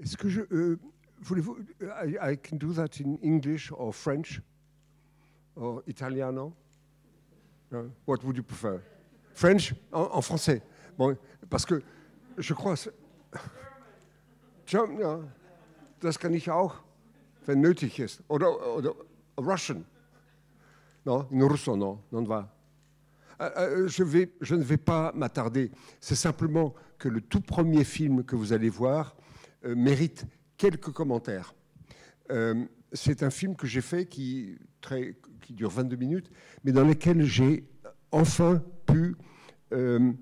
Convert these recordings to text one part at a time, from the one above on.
Est-ce que je. Euh, voulez-vous. I, I, can do that in English or French or Italiano? Uh, what would you prefer? French? En, en, français. Bon, parce que je crois. German, ja, das kann ich auch, wenn nötig ist. Oder, oder Russian. Non, in russo, non, non va. Euh, euh, je, vais, je ne vais pas m'attarder. C'est simplement que le tout premier film que vous allez voir euh, mérite quelques commentaires. Euh, c'est un film que j'ai fait qui, dure 22 minutes, mais dans lequel j'ai enfin pu euh,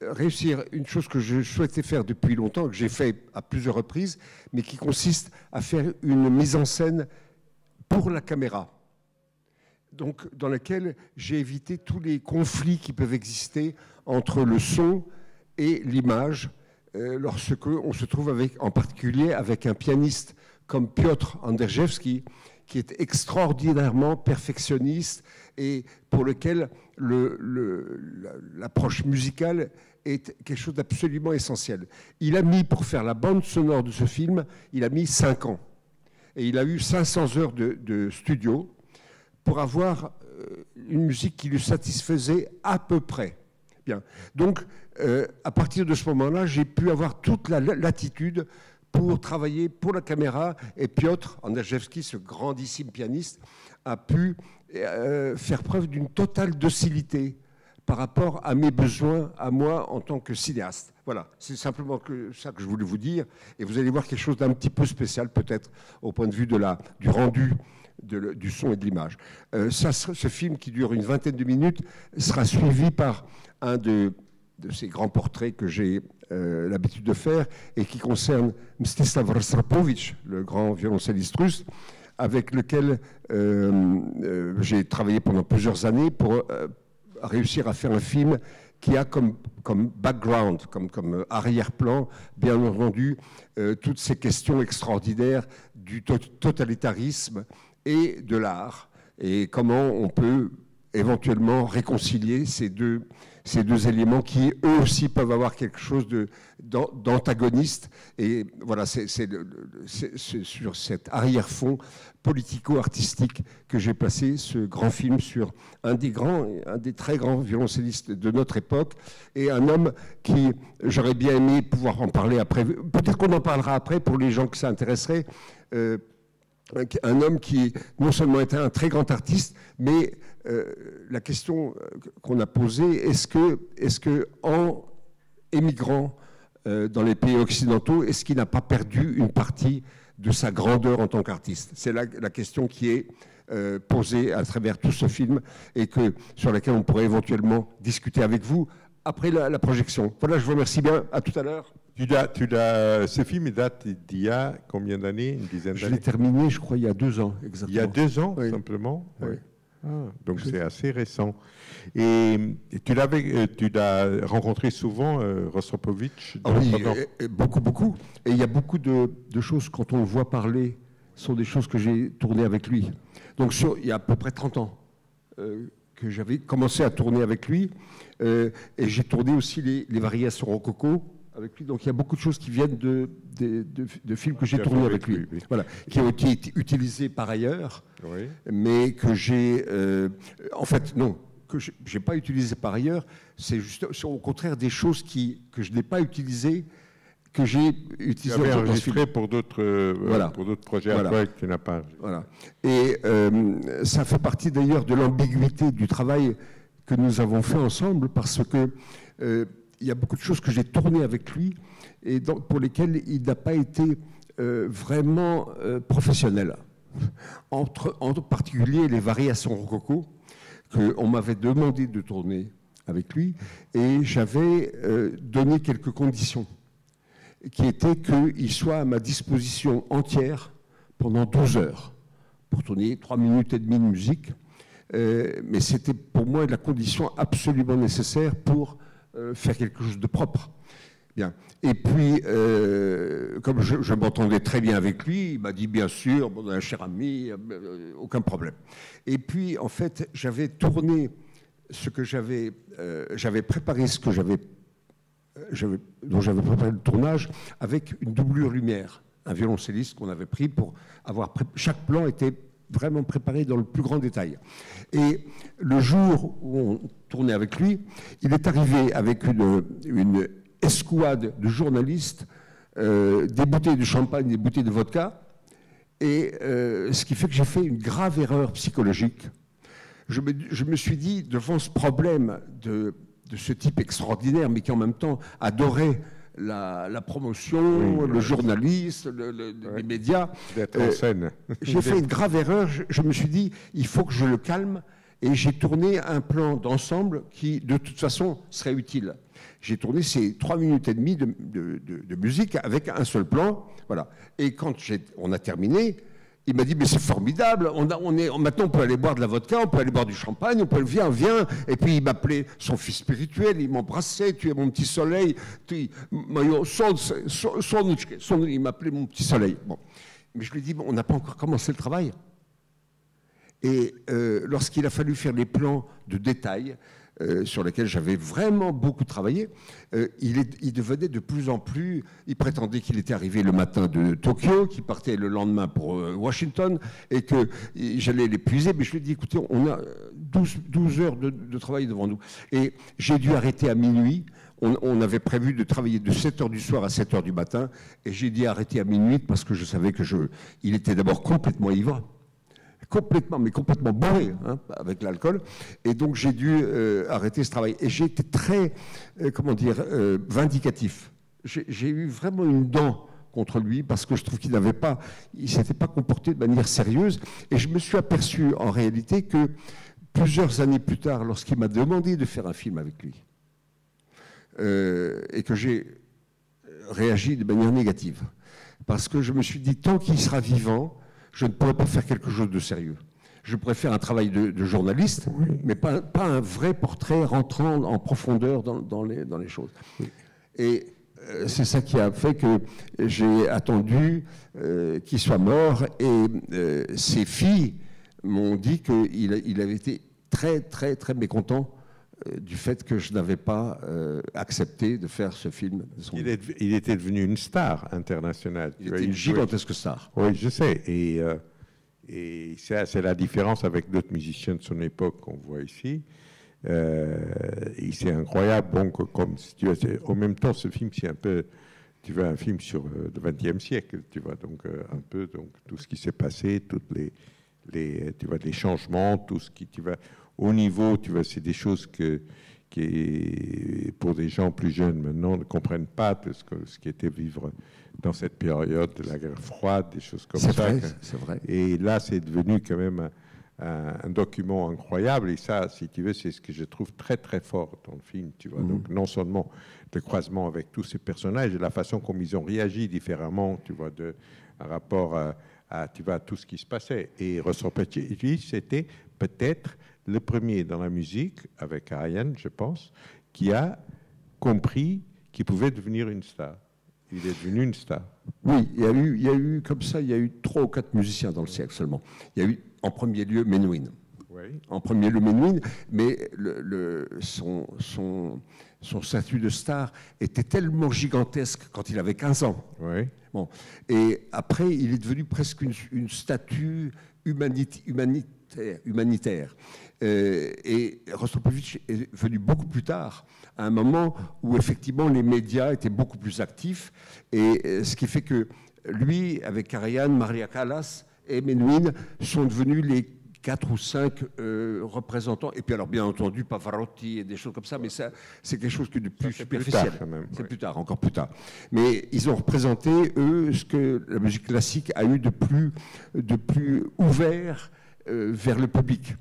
réussir une chose que je souhaitais faire depuis longtemps, que j'ai fait à plusieurs reprises, mais qui consiste à faire une mise en scène pour la caméra. Donc, dans laquelle j'ai évité tous les conflits qui peuvent exister entre le son et l'image, euh, lorsque on se trouve en particulier avec un pianiste comme Piotr Anderjewski, qui est extraordinairement perfectionniste et pour lequel l'approche le, musicale est quelque chose d'absolument essentiel. Il a mis, pour faire la bande sonore de ce film, il a mis 5 ans. Et il a eu 500 heures de, de studio pour avoir euh, une musique qui lui satisfaisait à peu près. Donc, euh, à partir de ce moment-là, j'ai pu avoir toute la latitude pour travailler pour la caméra. Et Piotr Andrzejewski, ce grandissime pianiste, a pu euh, faire preuve d'une totale docilité par rapport à mes besoins, à moi en tant que cinéaste. Voilà, c'est simplement ça que je voulais vous dire. Et vous allez voir quelque chose d'un petit peu spécial, peut-être, au point de vue de la, du rendu du son et de l'image. Euh, ce film, qui dure une vingtaine de minutes, sera suivi par un de ces grands portraits que j'ai euh, l'habitude de faire et qui concerne Mstislav Rostropovich, le grand violoncelliste russe, avec lequel euh, euh, j'ai travaillé pendant plusieurs années pour réussir à faire un film qui a comme, comme background, comme, comme arrière-plan, bien entendu, toutes ces questions extraordinaires du totalitarisme et de l'art, et comment on peut éventuellement réconcilier ces deux, ces deux éléments qui, eux aussi, peuvent avoir quelque chose d'antagoniste. Et voilà, c'est sur cet arrière-fond politico-artistique que j'ai placé ce grand film sur un des grands, un des très grands violoncellistes de notre époque, et un homme qui, j'aurais bien aimé pouvoir en parler après. Peut-être qu'on en parlera après pour les gens que ça intéresserait. Euh, un homme qui non seulement était un très grand artiste, mais euh, la question euh, qu'on a posée, est-ce que, est que en émigrant euh, dans les pays occidentaux, est-ce qu'il n'a pas perdu une partie de sa grandeur en tant qu'artiste? C'est la, question qui est posée à travers tout ce film et que, sur laquelle on pourrait éventuellement discuter avec vous après la projection. Voilà, je vous remercie bien. À tout à l'heure. Tu tu ce film date d'il y a combien d'années? Une dizaine d'années Je l'ai terminé, je crois, il y a deux ans, exactement. Il y a deux ans, simplement? Oui. Ah, donc c'est assez récent. Et, tu l'avais, euh, tu l'as rencontré souvent, euh, Rostropovitch ah Oui, beaucoup, beaucoup. Et il y a beaucoup de, choses, quand on le voit parler, sont des choses que j'ai tournées avec lui. Donc sur, il y a à peu près 30 ans euh, que j'avais commencé à tourner avec lui. et j'ai tourné aussi les, les variations rococo avec lui. Donc il y a beaucoup de choses qui viennent de, de, films que j'ai tournés avec lui, Voilà, qui ont été utilisés par ailleurs, mais que j'ai, euh, en fait, non, que je n'ai pas utilisé par ailleurs. C'est au contraire des choses qui, que je n'ai pas utilisées que j'ai utilisées enregistré pour d'autres euh, voilà. pour d'autres projets voilà. que tu n'as pas. Voilà. Et euh, ça fait partie d'ailleurs de l'ambiguïté du travail que nous avons fait ensemble parce que il y a beaucoup de choses que j'ai tournées avec lui et pour lesquelles il n'a pas été euh, vraiment euh, professionnel. En particulier les variations rococo, qu'on m'avait demandé de tourner avec lui, et j'avais euh, donné quelques conditions, qui étaient qu'il soit à ma disposition entière pendant 12 heures, pour tourner 3 minutes et demie de musique. mais c'était pour moi la condition absolument nécessaire pour faire quelque chose de propre. Bien. Et puis, euh, comme je, m'entendais très bien avec lui, il m'a dit bien sûr, bon, un cher ami, euh, aucun problème. Et puis, en fait, j'avais tourné ce que j'avais, j'avais préparé ce que j'avais dont j'avais préparé le tournage avec une doublure lumière, un violoncelliste qu'on avait pris pour avoir chaque plan était vraiment préparé dans le plus grand détail. Et le jour où on tournait avec lui, il est arrivé avec une, escouade de journalistes, euh, des bouteilles de champagne, des bouteilles de vodka, et euh, ce qui fait que j'ai fait une grave erreur psychologique. Je me, suis dit, devant ce problème de, ce type extraordinaire, mais qui en même temps adorait la, promotion, le journaliste, les médias. D'être en euh, scène. J'ai fait une grave erreur. Je, me suis dit, il faut que je le calme. Et j'ai tourné un plan d'ensemble qui, de toute façon, serait utile. J'ai tourné ces trois minutes et demie de, de, musique avec un seul plan. Voilà. Et quand on a terminé, il m'a dit, mais c'est formidable, on, est, maintenant on peut aller boire de la vodka, on peut aller boire du champagne, on peut, viens, viens. Et puis il m'appelait son fils spirituel, il m'embrassait, tu es mon petit soleil, il m'appelait mon petit soleil. Mais je lui ai dit, on n'a pas encore commencé le travail. Et euh, lorsqu'il a fallu faire les plans de détail, euh, sur lesquels j'avais vraiment beaucoup travaillé, euh, il, devenait de plus en plus. Il prétendait qu'il était arrivé le matin de Tokyo, qu'il partait le lendemain pour euh, Washington, et que j'allais l'épuiser. Mais je lui ai dit écoutez, on a 12, 12 heures de, travail devant nous. Et j'ai dû arrêter à minuit. On, on, avait prévu de travailler de 7 heures du soir à 7 heures du matin, et j'ai dit arrêter à minuit parce que je savais que je. Il était d'abord complètement ivre complètement, mais complètement bourré hein, avec l'alcool. Et donc j'ai dû euh, arrêter ce travail. Et j'ai été très, euh, comment dire, euh, vindicatif. J'ai eu vraiment une dent contre lui parce que je trouve qu'il n'avait pas, il s'était pas comporté de manière sérieuse. Et je me suis aperçu en réalité que plusieurs années plus tard, lorsqu'il m'a demandé de faire un film avec lui, et que j'ai réagi de manière négative, parce que je me suis dit tant qu'il sera vivant, je ne pourrais pas faire quelque chose de sérieux. Je pourrais faire un travail de, journaliste, mais pas, pas, un vrai portrait rentrant en profondeur dans, les, dans les, choses. Et euh, c'est ça qui a fait que j'ai attendu euh, qu'il soit mort et euh, ses filles m'ont dit qu'il il avait été très, très, très mécontent du fait que je n'avais pas euh, accepté de faire ce film. il, était devenu une star internationale. Il était une gigantesque star. Oui, je sais. Et, euh, et c'est la différence avec d'autres musiciens de son époque qu'on voit ici. c'est incroyable. Bon, comme si tu au même temps, ce film, c'est un peu, tu vois, un film sur le XXe siècle. Tu vois, donc un peu, donc tout ce qui s'est passé, toutes les, les, tu vois, les changements, tout ce qui, tu vois au niveau, tu vois, c'est des choses que, qui, pour des gens plus jeunes maintenant, ne comprennent pas ce, que, ce qui était vivre dans cette période de la guerre froide, des choses comme ça. c'est vrai. Et là, c'est devenu quand même un, document incroyable. Et ça, si tu veux, c'est ce que je trouve très, très fort dans le film, tu vois. Mhm. Donc, non seulement le croisement avec tous ces personnages et la façon comme ils ont réagi différemment, tu vois, de, rapport à, tu vois, tout ce qui se passait. Et Russell c'était peut-être le premier dans la musique, avec Ariane, je pense, qui a compris qu'il pouvait devenir une star. Il est devenu une star. Oui, il y, a eu, il y a eu comme ça, il y a eu trois ou quatre musiciens dans le siècle seulement. Il y a eu en premier lieu Menuhin. Oui. En premier lieu Menuhin, mais le, son, son, son, statut de star était tellement gigantesque quand il avait 15 ans. Oui. Bon. Et après, il est devenu presque une, une statue humanitaire. humanitaire. Euh, et Rostropovitch est venu beaucoup plus tard, à un moment où effectivement les médias étaient beaucoup plus actifs, et euh, ce qui fait que lui, avec Karajan, Maria Callas et Menuhin, sont devenus les quatre ou cinq euh, représentants, et puis alors bien entendu Pavarotti et des choses comme ça, mais ça c'est quelque chose de plus superficiel. C'est plus tard, encore plus tard. Mais ils ont représenté, eux, ce que la musique classique a eu de plus, de plus ouvert vers le public.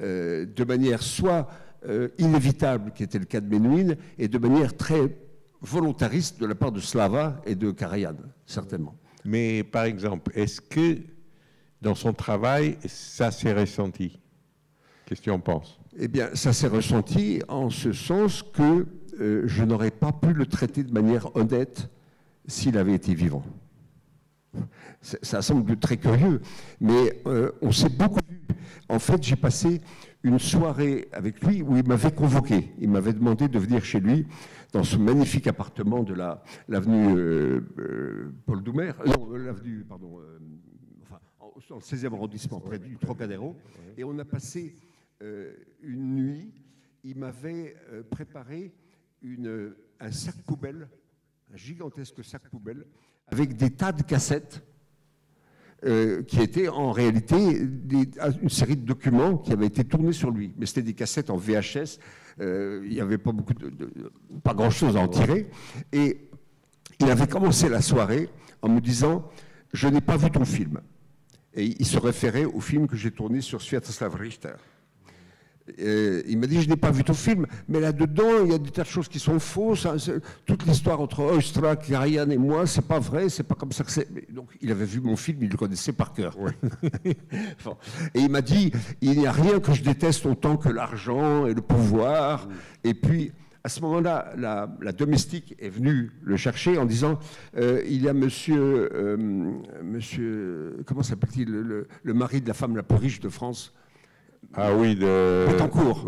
Euh, de manière soit euh, inévitable, qui était le cas de Menuhin, et de manière très volontariste de la part de Slava et de Karajan, certainement. Mais par exemple, est-ce que dans son travail, ça s'est ressenti Qu'est-ce que tu en penses? Eh bien, ça s'est ressenti en ce sens que euh, je n'aurais pas pu le traiter de manière honnête s'il avait été vivant. Ça semble très curieux, mais on s'est beaucoup vu en fait, j'ai passé une soirée avec lui où il m'avait convoqué. Il m'avait demandé de venir chez lui dans ce magnifique appartement de l'avenue Paul Doumer, non, l'avenue, pardon, dans le 16e arrondissement, près du Trocadéro. Et on a passé une nuit. Il m'avait préparé une, un sac poubelle, un gigantesque sac poubelle, avec des tas de cassettes euh, qui étaient en réalité une série de documents qui avaient été tournés sur lui. Mais c'était des cassettes en VHS, euh, il n'y avait pas, beaucoup de, pas grand-chose à en tirer. Et il avait commencé la soirée en me disant « Je n'ai pas vu ton film ». Et il se référait au film que j'ai tourné sur Sviatoslav Richter. Il m'a dit, je n'ai pas vu ton film, mais là-dedans, il y a des tas de choses qui sont fausses. Hein. toute l'histoire entre Oistrakh, Ariane et moi, c'est pas vrai, c'est pas comme ça que c'est. Donc, il avait vu mon film, il le connaissait par cœur. et il m'a dit, il n'y a rien que je déteste autant que l'argent et le pouvoir. Et puis, à ce moment-là, la, domestique est venue le chercher en disant euh, il y a monsieur, euh, monsieur comment s'appelle-t-il, le, le, mari de la femme la plus riche de France, ah oui, de Bétancourt.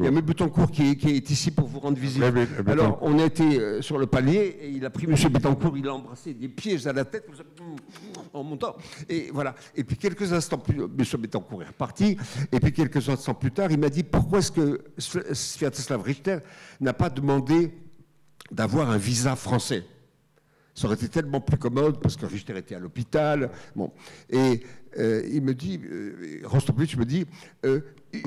Il y a M. Bétancourt qui, qui, est ici pour vous rendre visite. Alors, on a été euh, sur le palier et il a pris M. Bétancourt, il l'a embrassé des pieds à la tête en montant. Et voilà. Et puis quelques instants plus M. Bétancourt est reparti. Et puis quelques instants plus tard, il m'a dit pourquoi est-ce que Sviatoslav Richter n'a pas demandé d'avoir un visa français? Ça aurait été tellement plus commode parce que Richter était à l'hôpital. Bon. Et euh, il me dit, euh, Rostopoulos me dit, euh,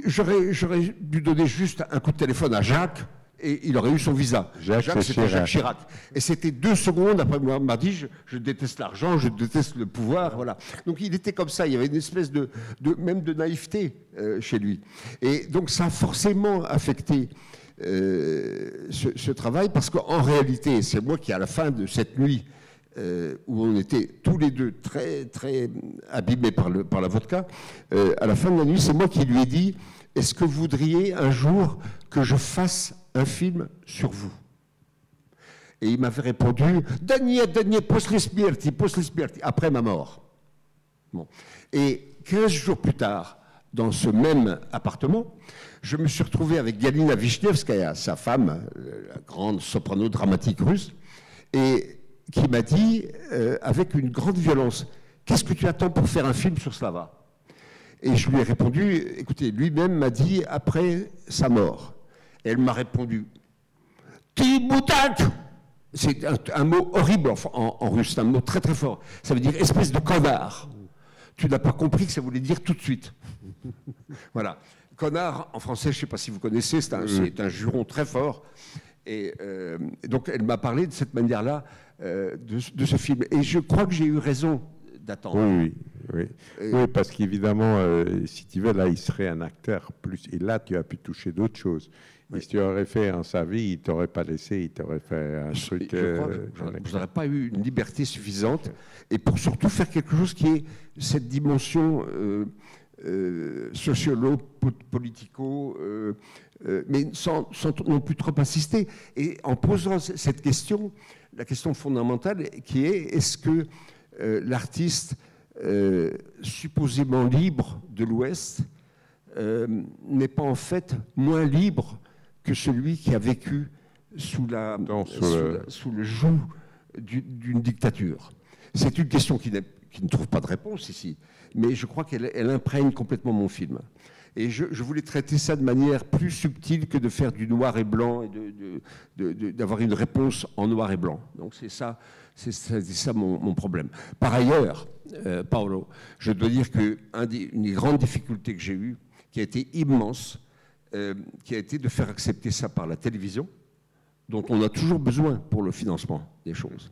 j'aurais dû donner juste un coup de téléphone à Jacques et il aurait eu son visa. Jacques, c'était Jacques Chirac. Et c'était deux secondes après moi, m'a dit, je, déteste l'argent, je déteste le pouvoir, voilà. Donc il était comme ça, il y avait une espèce de, de même de naïveté chez lui. Et donc ça a forcément affecté euh, ce, travail parce qu'en réalité, c'est moi qui, à la fin de cette nuit, euh, où on était tous les deux très, très abîmés par, la vodka, euh, à la fin de la nuit, c'est moi qui lui ai dit Est-ce que vous voudriez un jour que je fasse un film sur vous? Et il m'avait répondu Daniel, Daniel, posle spirti, après ma mort. Bon. Et 15 jours plus tard, dans ce même appartement, je me suis retrouvé avec Galina Vishnevskaya, sa femme, euh, la grande soprano dramatique russe, et qui m'a dit, euh, avec une grande violence, qu'est-ce que tu attends pour faire un film sur Slava? Et je lui ai répondu, écoutez, lui-même m'a dit après sa mort. elle m'a répondu, Tiboutak C'est un, mot horrible en, en russe, c'est un mot très très fort. Ça veut dire espèce de connard. Tu n'as pas compris que ça voulait dire tout de suite. voilà. Connard, en français, je ne sais pas si vous connaissez, c'est un, juron très fort. Et euh, donc, elle m'a parlé de cette manière-là euh, de, ce film. Et je crois que j'ai eu raison d'attendre. Oui, oui, oui. parce qu'évidemment, euh, si tu veux, là, il serait un acteur plus. Et là, tu as pu toucher d'autres choses. Mais si tu aurais fait en sa vie, il t'aurait pas laissé, il t'aurait fait un truc. vous n'aurez pas eu une liberté suffisante. Et pour surtout faire quelque chose qui est cette dimension euh, sociolo, politico, euh, euh, mais sans, non plus trop insister. Et en posant cette question, la question fondamentale qui est est-ce que l'artiste supposément libre de l'Ouest n'est pas en fait moins libre que celui qui a vécu sous, la, sous, le... joug d'une dictature? C'est une question qui, qui, ne trouve pas de réponse ici mais je crois qu'elle imprègne complètement mon film. Et je, voulais traiter ça de manière plus subtile que de faire du noir et blanc et d'avoir une réponse en noir et blanc. Donc c'est ça, c'est ça, mon, problème. Par ailleurs, euh, Paolo, je dois dire qu'une des, des grandes difficultés que j'ai eues, qui a été immense, euh, qui a été de faire accepter ça par la télévision, dont on a toujours besoin pour le financement des choses.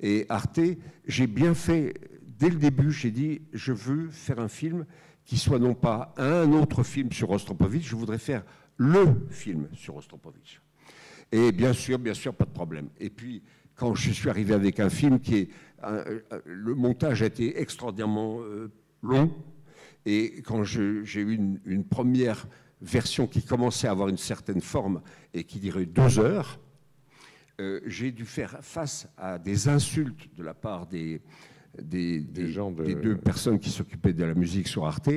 Et Arte, j'ai bien fait dès le début, j'ai dit, je veux faire un film qui soit non pas un autre film sur Rostropovitch, je voudrais faire le film sur Rostropovitch. Et bien sûr, bien sûr, pas de problème. Et puis, quand je suis arrivé avec un film qui est... le montage a été extraordinairement euh, long, et quand j'ai eu une, première version qui commençait à avoir une certaine forme et qui dirait deux heures, euh, j'ai dû faire face à des insultes de la part des, des, deux personnes qui s'occupaient de la musique sur Arte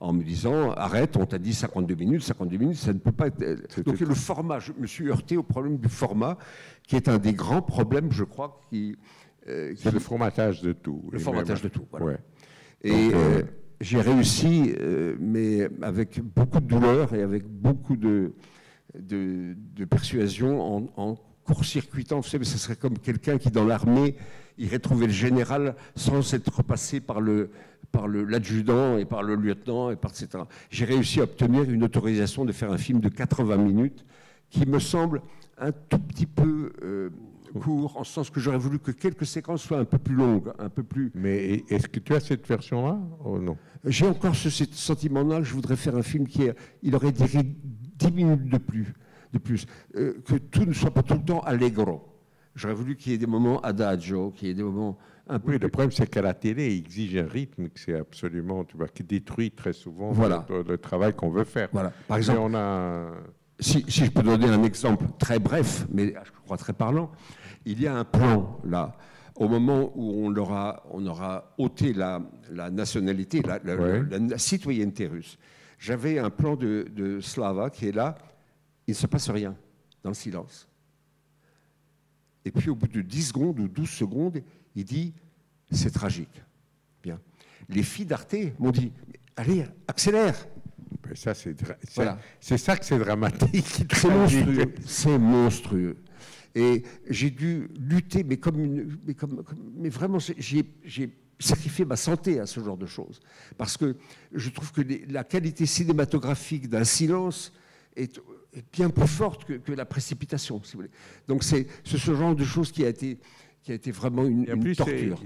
en me disant arrête, on t'a dit 52 minutes, 52 minutes, ça ne peut pas être. Donc le format, je me suis heurté au problème du format, qui est un des grands problèmes, je crois, qui. Euh, c'est le formatage de tout. Le formatage de tout, voilà. Et euh, euh, j'ai réussi, mais avec beaucoup de douleur et avec beaucoup de, de, persuasion en, en court-circuitant. Vous savez, ce serait comme quelqu'un qui, dans l'armée, irait trouver le général sans être passé par le par l'adjudant et par le lieutenant, et par etc. J'ai réussi à obtenir une autorisation de faire un film de 80 minutes qui me semble un tout petit peu euh, court, en ce sens que j'aurais voulu que quelques séquences soient un peu plus longues, un peu plus... Mais est-ce que tu as cette version-là ou non? J'ai encore ce, sentiment-là je voudrais faire un film qui il aurait duré 10 minutes de plus, de plus euh, que tout ne soit pas tout le temps allegro. J'aurais voulu qu'il y ait des moments adagio, qu'il y ait des moments un peu. Oui, le problème, c'est qu'à la télé, il exige un rythme que c'est absolument, tu vois, qui détruit très souvent voilà. le, travail qu'on veut faire. Voilà. Par exemple, on a... si, je peux donner un exemple très bref, mais je crois très parlant, il y a un plan là. Au moment où on aura, on aura ôté la, la nationalité, la, la, citoyenneté russe, j'avais un plan de, de Slava qui est là, il ne se passe rien, dans le silence. Et puis au bout de 10 secondes ou 12 secondes, il dit c'est tragique. Bien. Les filles d'Arte m'ont dit allez, accélère. ça, c'est ça que c'est dramatique. C'est monstrueux. C'est monstrueux. Et j'ai dû lutter, mais comme une, mais, comme, mais vraiment, j'ai sacrifié ma santé à ce genre de choses. Parce que je trouve que la qualité cinématographique d'un silence est bien plus forte que, la précipitation, si vous voulez. Donc c'est ce genre de choses qui a été, qui a été vraiment une, une torture.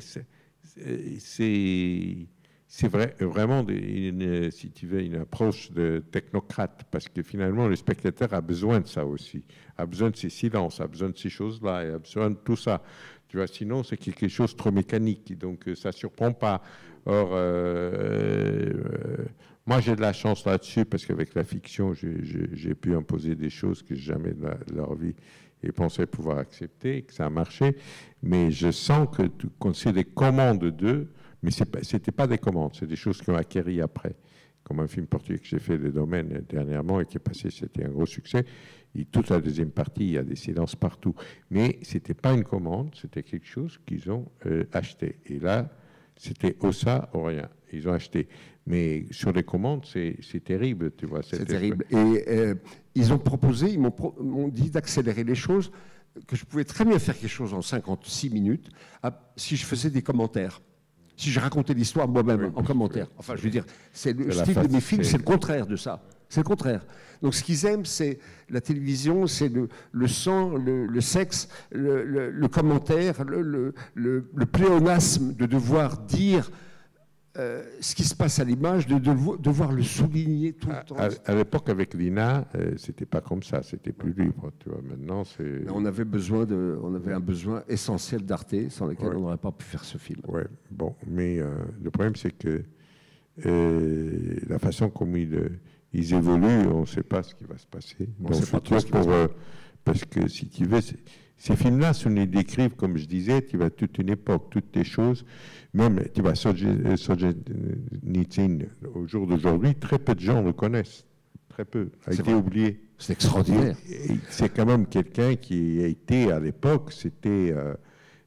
C'est vrai, vraiment, une, si tu veux, une approche de technocrate, parce que finalement, le spectateur a besoin de ça aussi, a besoin de ces silences, a besoin de ces choses-là, a besoin de tout ça. Tu vois, sinon, c'est quelque chose de trop mécanique, donc ça ne surprend pas. Or, euh, euh, moi, j'ai de la chance là-dessus parce qu'avec la fiction, j'ai pu imposer des choses que jamais de, leur vie et pensaient pouvoir accepter, que ça a marché. Mais je sens que c'est des commandes d'eux, mais ce n'était pas des commandes, c'est des choses qui ont acquéri après. Comme un film portugais que j'ai fait, Les Domaines, dernièrement, et qui est passé, c'était un gros succès. Et toute la deuxième partie, il y a des silences partout. Mais ce n'était pas une commande, c'était quelque chose qu'ils ont euh, acheté. Et là, c'était au ça, ou rien. Ils ont acheté. Mais sur les commandes, c'est terrible, tu vois. C'est terrible. Et euh, ils ont proposé, ils m'ont dit d'accélérer les choses, que je pouvais très bien faire quelque chose en 56 minutes si je faisais des commentaires. Si je racontais l'histoire moi-même en commentaire. Enfin, je veux dire, c'est le style de mes films, c'est le contraire de ça. C'est le contraire. Donc ce qu'ils aiment, c'est la télévision, c'est le, le, sang, le, sexe, le, commentaire, le, pléonasme de devoir dire euh, ce qui se passe à l'image, de, devoir le souligner tout le temps. À, l'époque, avec Lina, euh, c'était pas comme ça, c'était plus libre. Tu vois. Maintenant, c'est. On avait besoin de, on avait un besoin essentiel d'Arte, sans lequel on n'aurait pas pu faire ce film. Ouais. Bon, mais euh, le problème, c'est que la façon comme ils, ils évoluent, on ne sait pas ce qui va se passer. On sait pas trop pour, parce que si tu veux, ces films-là, si on les décrivent, comme je disais, tu vois, toute une époque, toutes les choses. Même, tu vois, Solzhenitsyn, au jour d'aujourd'hui, très peu de gens le connaissent. Très peu. A été oublié. C'est extraordinaire. C'est quand même quelqu'un qui a été, à l'époque, c'était. Euh,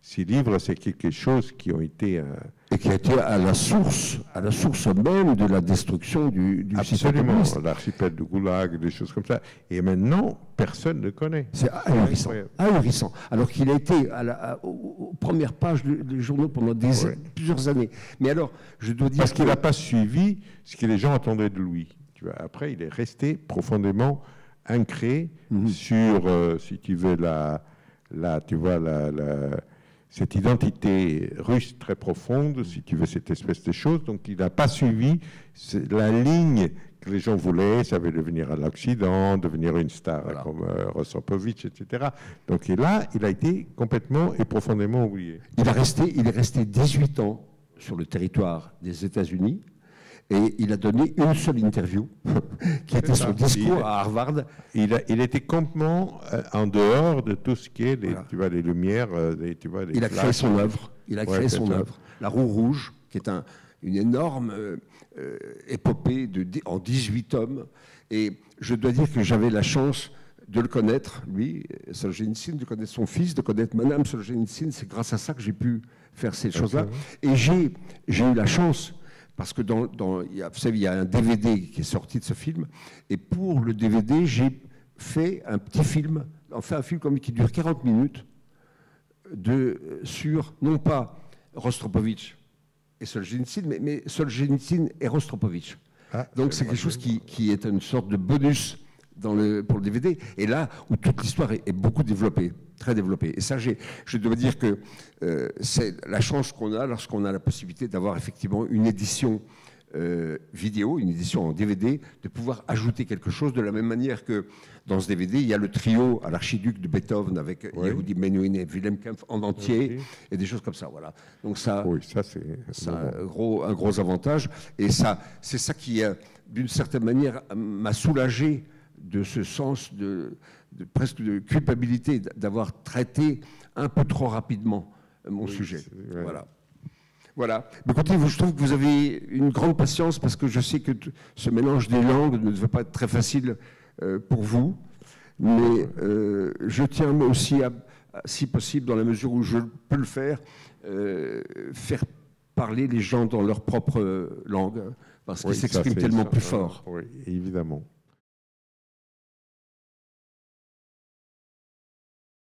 ces livres, c'est quelque chose qui ont été. Euh, et qui a été à la source, à la source même de la destruction du, du Absolument, l'archipel de Goulag, des choses comme ça. Et maintenant, personne ne connaît. C'est ahurissant, ahurissant. Alors qu'il a été à la, aux, premières pages des journaux pendant des, plusieurs années. Mais alors, je dois dire. Parce qu'il n'a pas suivi ce que les gens attendaient de lui. Tu vois, après, il est resté profondément ancré mhm. sur, euh, si tu veux, la, la, tu vois, la, la cette identité russe très profonde, si tu veux, cette espèce de chose. Donc il n'a pas suivi la ligne que les gens voulaient, ça veut devenir à l'Occident, devenir une star comme euh, Rostropovitch, etc. Donc là, il a été complètement et profondément oublié. Il, a resté, il est resté 18 ans sur le territoire des États-Unis Et il a donné une seule interview, qui était son discours à Harvard. Il, a, il était complètement euh, en dehors de tout ce qui est les, tu vois, les lumières. euh, les- tu vois, les Il a créé son œuvre. Il a créé son œuvre. La roue rouge, qui est un- une énorme euh, euh, épopée de, en 18 tomes. Et je dois dire que j'avais la chance de le connaître, lui, Solzhenitsyn, de connaître son fils, de connaître Madame Solzhenitsyn. C'est grâce à ça que j'ai pu faire ces choses-là. Et j'ai eu la chance, parce que dans, dans- il y a, vous savez, il y a un DVD qui est sorti de ce film, et pour le DVD, j'ai fait un petit film, enfin un film comme qui dure 40 minutes, de, sur, non pas Rostropovitch et Solzhenitsyn, mais, mais Solzhenitsyn et Rostropovitch. Ah, Donc c'est quelque chose qui, qui est une sorte de bonus dans le, pour le DVD. Et là, où toute l'histoire est, est beaucoup développée, très développée. Et ça, je dois dire que euh, c'est la chance qu'on a lorsqu'on a la possibilité d'avoir effectivement une édition euh, vidéo, une édition en DVD, de pouvoir ajouter quelque chose de la même manière que dans ce DVD, il y a le trio à l'archiduc de Beethoven avec. Yehudi Menuhin et Wilhelm Kempf en entier, et des choses comme ça. Voilà. Donc ça, Oui, ça c'est. un gros, un gros avantage. Et ça, c'est ça qui, euh, d'une certaine manière, m'a soulagé de ce sens de, de- presque de culpabilité d'avoir traité un peu trop rapidement euh, mon Oui, sujet. Voilà. Voilà. Mais écoutez, je trouve que vous avez une grande patience parce que je sais que ce mélange des langues ne devait pas être très facile euh, pour vous. Mais euh, je tiens aussi à, à, si possible, dans la mesure où je peux le faire, euh, faire parler les gens dans leur propre langue parce Oui, qu'ils s'expriment tellement ça, plus fort. Oui, évidemment.